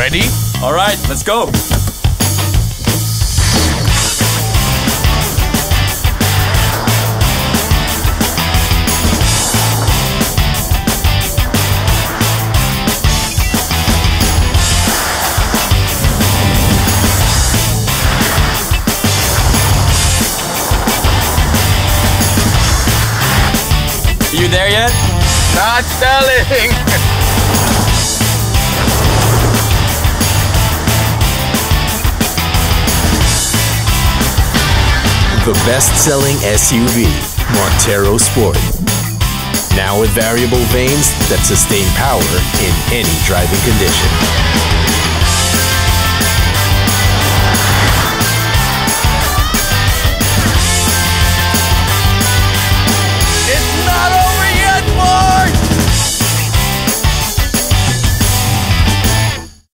Ready? All right, let's go. You there yet? Not telling. The best-selling SUV, Montero Sport. Now with variable vanes that sustain power in any driving condition.